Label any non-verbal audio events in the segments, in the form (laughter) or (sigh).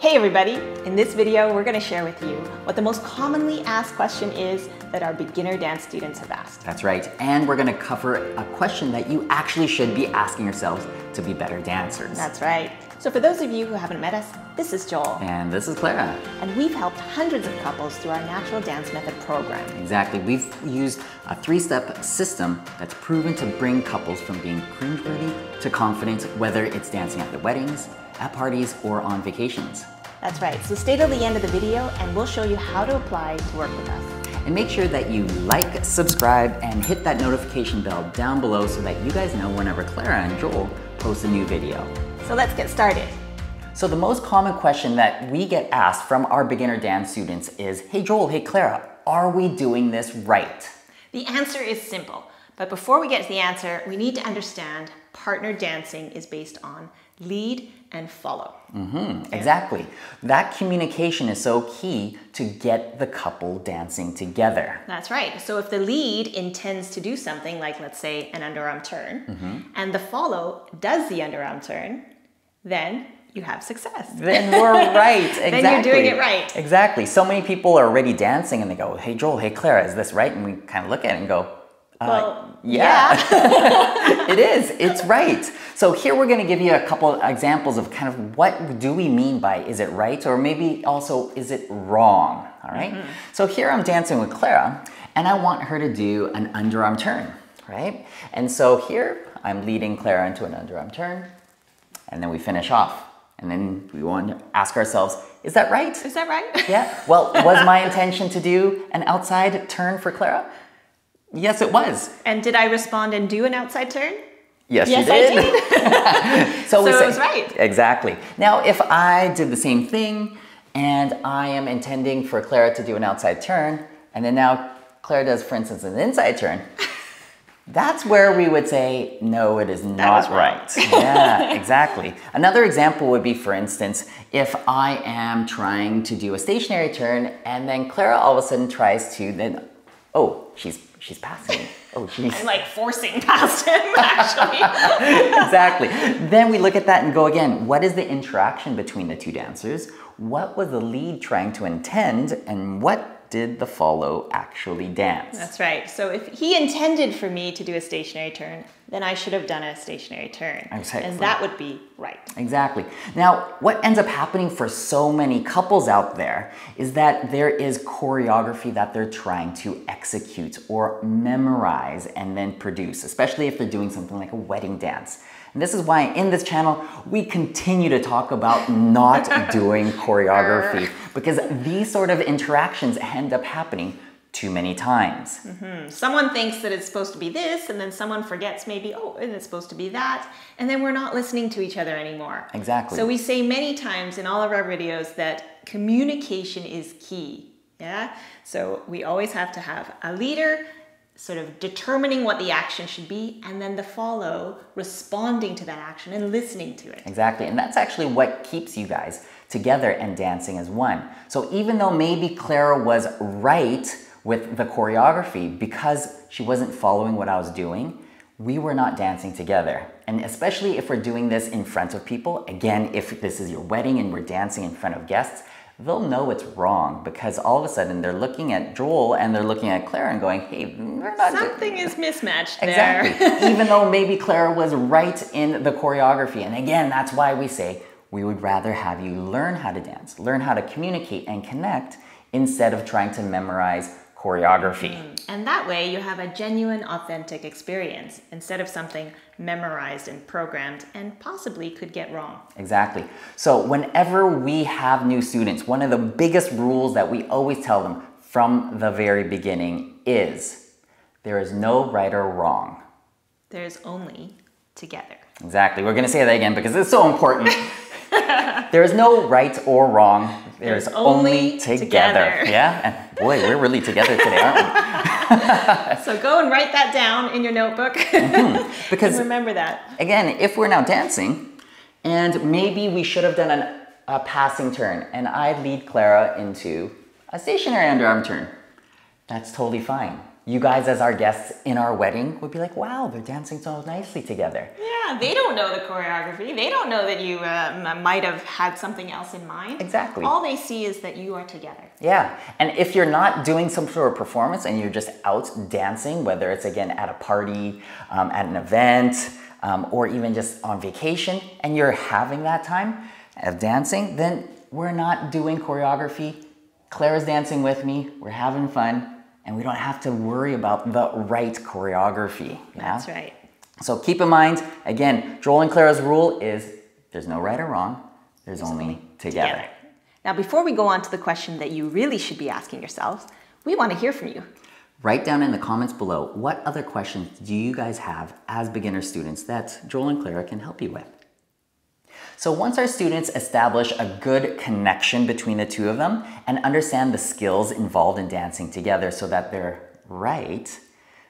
Hey everybody! In this video, we're going to share with you what the most commonly asked question is that our beginner dance students have asked. That's right, and we're going to cover a question that you actually should be asking yourselves to be better dancers. That's right. So for those of you who haven't met us, this is Joel. And this is Clara. And we've helped hundreds of couples through our Natural Dance Method program. Exactly. We've used a three-step system that's proven to bring couples from being cringeworthy to confident, whether it's dancing at their weddings, at parties, or on vacations. That's right. So stay till the end of the video and we'll show you how to apply to work with us. And make sure that you like, subscribe, and hit that notification bell down below so that you guys know whenever Clara and Joel post a new video. So let's get started. So the most common question that we get asked from our beginner dance students is, hey Joel, hey Clara, are we doing this right? The answer is simple. But before we get to the answer, we need to understand partner dancing is based on lead and follow. Mm-hmm, exactly. That communication is so key to get the couple dancing together. That's right. So if the lead intends to do something like, let's say, an underarm turn, mm-hmm. and the follow does the underarm turn, then you have success. Then we're right. Exactly. (laughs) then you're doing it right. Exactly. So many people are already dancing and they go, hey, Joel, hey, Clara, is this right? And we kind of look at it and go, uh, well, yeah. yeah. (laughs) (laughs) it is. It's right. So here we're going to give you a couple examples of kind of what do we mean by is it right or maybe also is it wrong, all right? mm -hmm. So here I'm dancing with Clara and I want her to do an underarm turn, right? And so here I'm leading Clara into an underarm turn and then we finish off. And then we want to ask ourselves, is that right? Is that right? (laughs) yeah. Well, was my intention to do an outside turn for Clara? Yes, it was. And did I respond and do an outside turn? Yes, yes you did. I did. (laughs) so, so it was right. Exactly. Now, if I did the same thing and I am intending for Clara to do an outside turn, and then now Clara does, for instance, an inside turn, that's where we would say, no, it is not right. (laughs) yeah, exactly. Another example would be, for instance, if I am trying to do a stationary turn and then Clara all of a sudden tries to then, oh, she's she's passing me. Oh, she's I'm like forcing past him, (laughs) actually. (laughs) exactly. Then we look at that and go again, what is the interaction between the two dancers? What was the lead trying to intend and what did the follow actually dance? That's right. So if he intended for me to do a stationary turn, then I should have done a stationary turn. Exactly. And that would be right. Exactly. Now, what ends up happening for so many couples out there is that there is choreography that they're trying to execute or memorize and then produce, especially if they're doing something like a wedding dance. And this is why in this channel, we continue to talk about not (laughs) doing choreography because these sort of interactions end up happening too many times. Mm -hmm. Someone thinks that it's supposed to be this, and then someone forgets maybe, oh, and it's supposed to be that, and then we're not listening to each other anymore. Exactly. So we say many times in all of our videos that communication is key. Yeah? So we always have to have a leader sort of determining what the action should be and then the follow responding to that action and listening to it. Exactly. And that's actually what keeps you guys together and dancing as one. So even though maybe Clara was right with the choreography because she wasn't following what I was doing, we were not dancing together. And especially if we're doing this in front of people, again, if this is your wedding and we're dancing in front of guests, they'll know it's wrong because all of a sudden they're looking at Joel and they're looking at Clara and going, hey, Something is mismatched there. Exactly. (laughs) Even though maybe Clara was right in the choreography. And again, that's why we say we would rather have you learn how to dance, learn how to communicate and connect instead of trying to memorize choreography. Mm. And that way you have a genuine, authentic experience instead of something memorized and programmed and possibly could get wrong. Exactly. So whenever we have new students, one of the biggest rules that we always tell them from the very beginning is there is no right or wrong. There's only together. Exactly. We're going to say that again because it's so important. (laughs) there is no right or wrong. There's, only, only together. together. Yeah? And boy, we're really together today, aren't we? (laughs) so go and write that down in your notebook. (laughs) Mm-hmm. Because remember that. Again, if we're now dancing, and maybe we should have done an, a passing turn, and I lead Clara into a stationary underarm turn. That's totally fine. You guys as our guests in our wedding would be like, wow, they're dancing so nicely together. Yeah, they don't know the choreography. They don't know that you um, might have had something else in mind. Exactly. All they see is that you are together. Yeah, and if you're not doing some sort of performance and you're just out dancing, whether it's again at a party, um, at an event, um, or even just on vacation, and you're having that time of dancing, then we're not doing choreography. Clara's dancing with me, we're having fun, and we don't have to worry about the right choreography. Yeah? That's right. So keep in mind, again, Joel and Clara's rule is there's no right or wrong, there's, only, together. Together. Now, before we go on to the question that you really should be asking yourselves, we want to hear from you. Write down in the comments below what other questions do you guys have as beginner students that Joel and Clara can help you with. So once our students establish a good connection between the two of them and understand the skills involved in dancing together so that they're right,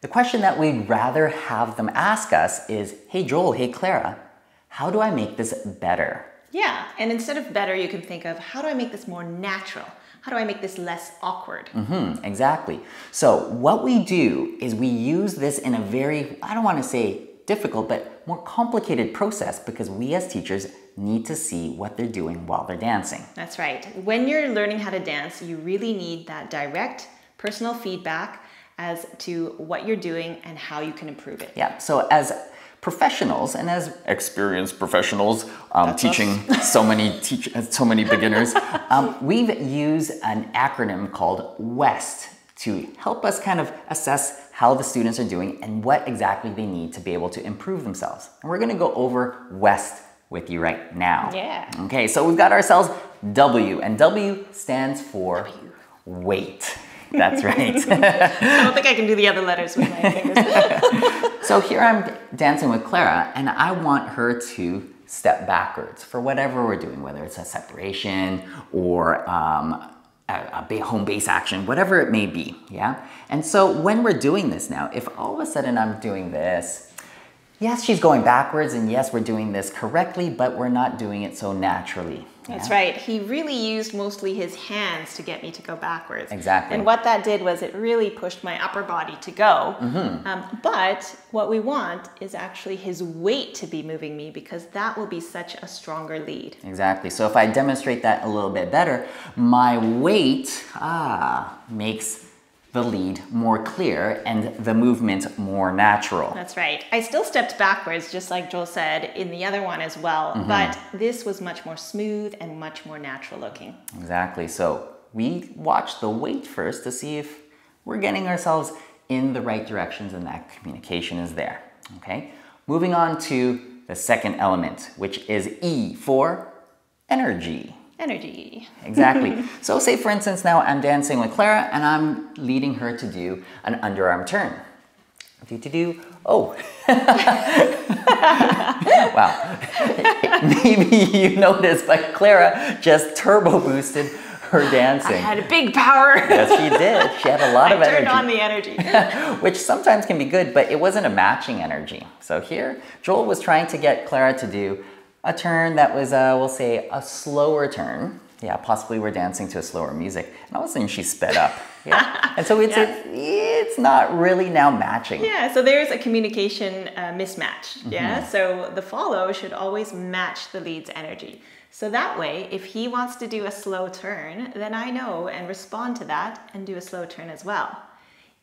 the question that we'd rather have them ask us is, hey Joel, hey Clara, how do I make this better? Yeah, and instead of better, you can think of how do I make this more natural? How do I make this less awkward? Mm-hmm, exactly. So what we do is we use this in a very, I don't want to say difficult, but more complicated process because we as teachers need to see what they're doing while they're dancing. That's right. When you're learning how to dance, you really need that direct personal feedback as to what you're doing and how you can improve it. Yeah. So as professionals and as experienced professionals um, teaching (laughs) so many (laughs) teach so many beginners, um, we've used an acronym called WEST to help us kind of assess how the students are doing and what exactly they need to be able to improve themselves. And we're going to go over WEST with you right now. Yeah. Okay, so we've got ourselves W, and W stands for W. wait. That's right. (laughs) I don't think I can do the other letters with my fingers. (laughs) so here I'm dancing with Clara, and I want her to step backwards for whatever we're doing, whether it's a separation or um, a, a home base action, whatever it may be. Yeah. And so when we're doing this now, if all of a sudden I'm doing this, yes, she's going backwards, and yes, we're doing this correctly, but we're not doing it so naturally. That's yeah? right. He really used mostly his hands to get me to go backwards. Exactly. And what that did was it really pushed my upper body to go. Mm-hmm. Um, but what we want is actually his weight to be moving me because that will be such a stronger lead. Exactly. So if I demonstrate that a little bit better, my weight ah makes the lead more clear and the movement more natural. That's right. I still stepped backwards, just like Joel said, in the other one as well, Mm-hmm. but this was much more smooth and much more natural looking. Exactly. So we watch the weight first to see if we're getting ourselves in the right directions and that communication is there. Okay. Moving on to the second element, which is E for energy. Energy. Exactly. (laughs) so say for instance now I'm dancing with Clara and I'm leading her to do an underarm turn. Do do do. Oh. (laughs) wow. (laughs) Maybe you noticed, but Clara just turbo boosted her dancing. I had a big power. yes, she did. She had a lot I of turned energy. on the energy. which sometimes can be good, but it wasn't a matching energy. So here, Joel was trying to get Clara to do a turn that was, uh, we'll say, a slower turn. Yeah, possibly we're dancing to a slower music. And all of a sudden she sped up. (laughs) Yeah. and so it's, Yes. it's not really now matching. Yeah, so there's a communication uh, mismatch. Yeah, Mm-hmm. so the follow should always match the lead's energy. So that way, if he wants to do a slow turn, then I know and respond to that and do a slow turn as well.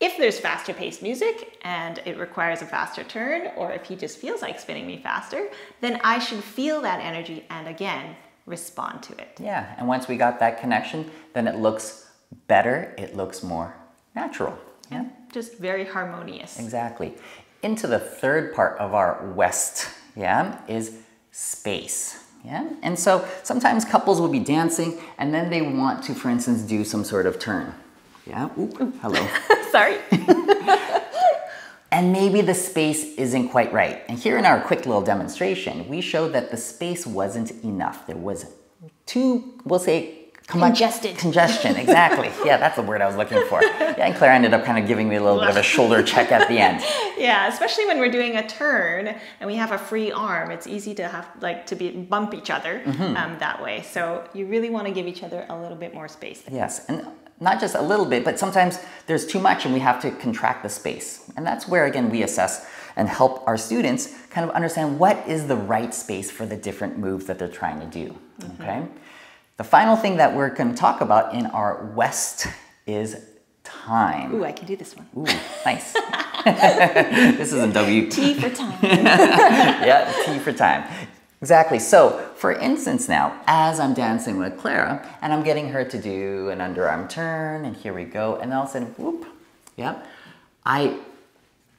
If there's faster paced music and it requires a faster turn, or if he just feels like spinning me faster, then I should feel that energy and again respond to it. Yeah, and once we got that connection, then it looks better, it looks more natural. Yeah. Just very harmonious. Exactly. Into the third part of our West, yeah, is space. Yeah. And so sometimes couples will be dancing and then they want to, for instance, do some sort of turn. Yeah. Ooh, hello. (laughs) Sorry. (laughs) and maybe the space isn't quite right. And here in our quick little demonstration, we showed that the space wasn't enough. There was too, we'll say, Congested. Congestion, (laughs) exactly. yeah, that's the word I was looking for. Yeah, and Clara ended up kind of giving me a little bit of a shoulder check at the end. Yeah, especially when we're doing a turn and we have a free arm, it's easy to have like to be bump each other Mm-hmm. um, that way. So you really want to give each other a little bit more space. There. Yes, and not just a little bit, but sometimes there's too much and we have to contract the space. And that's where, again, we assess and help our students kind of understand what is the right space for the different moves that they're trying to do. Mm-hmm. Okay? The final thing that we're going to talk about in our West is time. Ooh, I can do this one. Ooh, nice. (laughs) (laughs) this is in W. T for time. (laughs) yeah, T for time. Exactly. So, for instance, now, as I'm dancing with Clara and I'm getting her to do an underarm turn, and here we go, and all of a sudden, whoop, yep, I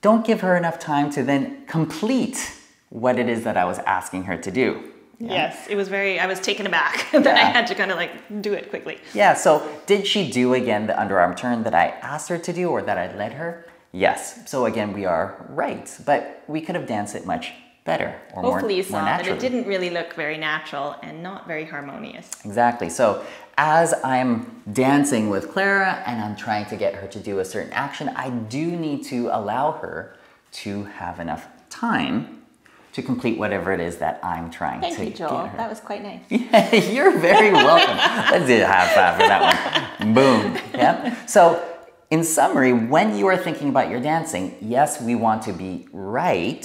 don't give her enough time to then complete what it is that I was asking her to do. Yeah. Yes, it was very, I was taken aback (laughs) that yeah. I had to kind of like do it quickly. Yeah, so did she do again the underarm turn that I asked her to do or that I led her? Yes. So again, we are right, but we could have danced it much better or Hopefully more, you saw that it didn't really look very natural and not very harmonious. Exactly. So as I'm dancing with Clara and I'm trying to get her to do a certain action, I do need to allow her to have enough time to complete whatever it is that I'm trying Thank to you, Joel. That was quite nice. (laughs) Yeah, you're very welcome. Let's do a high five for that one. (laughs) Boom. Yeah. So in summary, when you are thinking about your dancing, yes, we want to be right,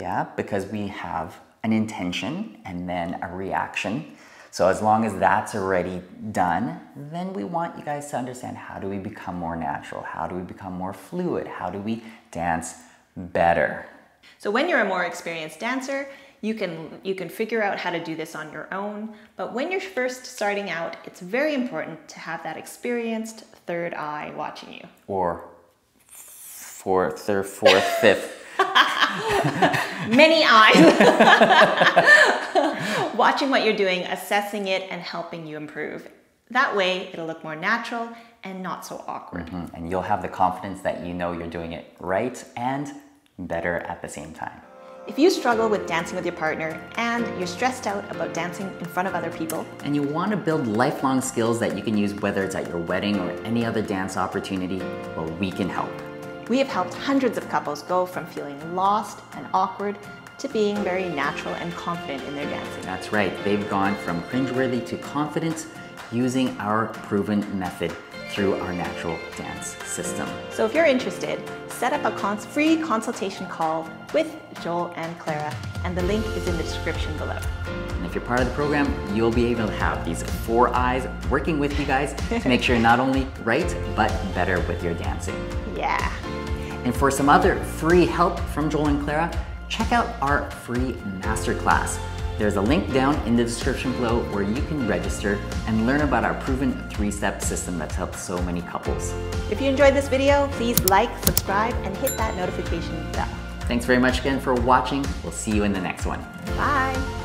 yeah, because we have an intention and then a reaction. So as long as that's already done, then we want you guys to understand how do we become more natural? How do we become more fluid? How do we dance better? So when you're a more experienced dancer, you can you can figure out how to do this on your own, but when you're first starting out, it's very important to have that experienced third eye watching you. Or fourth or fourth, fifth. (laughs) Many eyes. (laughs) watching what you're doing, assessing it and helping you improve. That way, it'll look more natural and not so awkward. Mm-hmm. And you'll have the confidence that you know you're doing it right and better at the same time. If you struggle with dancing with your partner and you're stressed out about dancing in front of other people, and you want to build lifelong skills that you can use whether it's at your wedding or any other dance opportunity, well, we can help. We have helped hundreds of couples go from feeling lost and awkward to being very natural and confident in their dancing. That's right. They've gone from cringeworthy to confidence using our proven method through our natural dance system. So if you're interested, set up a cons free consultation call with Joel and Clara, and the link is in the description below. And if you're part of the program, you'll be able to have these four eyes working with you guys to make (laughs) sure you're not only right, but better with your dancing. Yeah. And for some other free help from Joel and Clara, check out our free masterclass. There's a link down in the description below where you can register and learn about our proven three-step system that's helped so many couples. If you enjoyed this video, please like, subscribe, and hit that notification bell. Thanks very much again for watching. We'll see you in the next one. Bye.